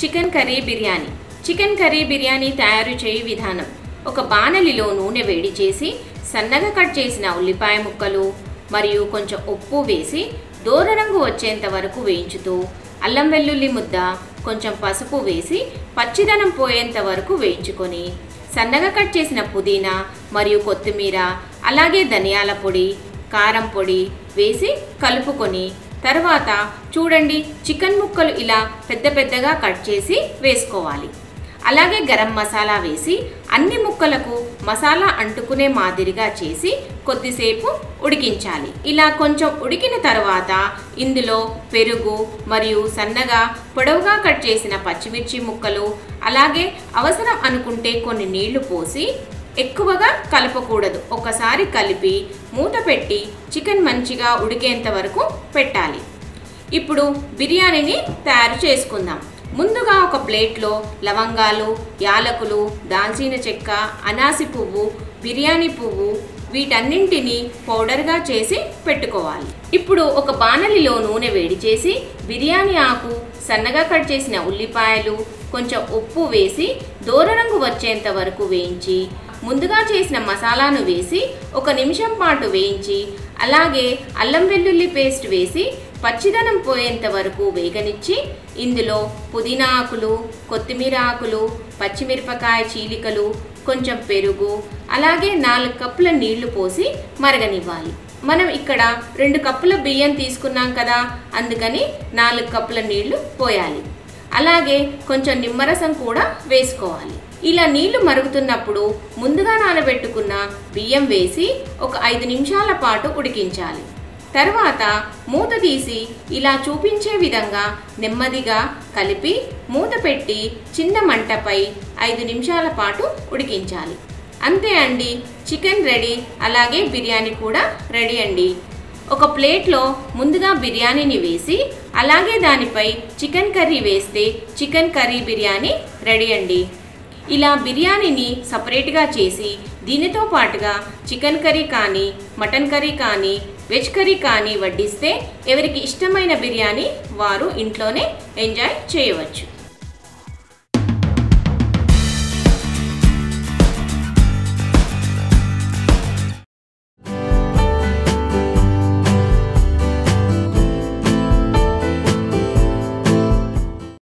Chicken curry biryani. Chicken curry biryani తయారు చేయు విధానం. ఒక బాణలిలో నూనె వేడి చేసి సన్నగా కట్ చేసిన ఉల్లిపాయ ముక్కలు మరియు కొంచెం ఉప్పు వేసి దూర రంగు వచ్చేంత వరకు వేయించుతూ అల్లం వెల్లుల్లి ముద్ద కొంచెం పసుపు వేసి పచ్చిదనం పోయేంత వరకు వేయించుకొని సన్నగా కట్ చేసిన పుదీనా మరియు కొత్తిమీర అలాగే ధనియాల పొడి కారం పొడి వేసి కలుపుకొని తర్వాత చూడండి చికెన్ ముక్కలు ఇలా పెద్ద పెద్దగా కట్ చేసి వేసుకోవాలి. అలాగే గరం మసాలా వేసి అన్ని ముక్కలకు మసాలా అంటుకునే మాదిరిగా చేసి కొద్దిసేపు ఉడికించాలి. ఇలా కొంచెం ఉడికిన తర్వాత ఇందులో పెరుగు మరియు సన్నగా పొడవుగా కట్ చేసిన పచ్చిమిర్చి ముక్కలు అలాగే అవసరం అనుకుంటే కొన్ని నీళ్ళు పోసి ఎక్కువగా కలపకూడదు. ఒకసారి కలిపి మూత పెట్టి చికెన్ మంచిగా ఉడికేంత వరకు పెట్టాలి. ఇప్పుడు బిర్యానీని తయారు చేసుకుందాం. ముందుగా ఒక ప్లేట్లో లవంగాలు యాలకులు దాల్చిన చెక్క అనాసి పువ్వు బిర్యానీ పువ్వు వీటన్నింటినీ పౌడర్గా చేసి పెట్టుకోవాలి. ఇప్పుడు ఒక బాణలిలో నూనె వేడి చేసి బిర్యానీ ఆకు సన్నగా కట్ చేసిన ఉల్లిపాయలు కొంచెం ఉప్పు వేసి దూర రంగు వచ్చేంత వరకు వేయించి ముందుగా చేసిన మసాలాను వేసి ఒక నిమిషం పాటు వేయించి అలాగే అల్లం వెల్లుల్లి పేస్ట్ వేసి పచ్చిదనం పోయేంత వరకు వేగనిచ్చి ఇందులో పుదీనా ఆకులు కొత్తిమీర ఆకులు పచ్చిమిరపకాయ చీలికలు కొంచెం పెరుగు అలాగే నాలుగు కప్పుల నీళ్ళు పోసి మరగనివ్వాలి. మనం ఇక్కడ రెండు కప్పుల బియ్యం తీసుకున్నాం కదా అందుకని నాలుగు కప్పుల నీళ్ళు పోయాలి. అలాగే కొంచెం నిమ్మరసం కూడా వేసుకోవాలి. ఇలా నీళ్ళు మరుగుతున్నప్పుడు ముందుగా నానబెట్టుకున్న బియ్యం వేసి ఒక ఐదు నిమిషాల పాటు ఉడికించాలి. తర్వాత మూత తీసి ఇలా చూపించే విధంగా నెమ్మదిగా కలిపి మూత పెట్టి చిన్న మంటపై ఐదు నిమిషాల పాటు ఉడికించాలి. అంతే అండి. Chicken ready. అలాగే బిర్యానీ కూడా రెడీ అండి. ఒక ప్లేట్లో ముందుగా బిర్యానీని వేసి అలాగే దానిపై చికెన్ కర్రీ వేస్తే చికెన్ కర్రీ బిర్యానీ రెడీ అండి. ఇలా బిర్యానీని సపరేట్గా చేసి దీనితో పాటుగా చికెన్ కర్రీ కానీ మటన్ కర్రీ కానీ వెజ్ కర్రీ కానీ వడ్డిస్తే ఎవరికి ఇష్టమైన బిర్యానీ వారు ఇంట్లోనే ఎంజాయ్ చేయవచ్చు.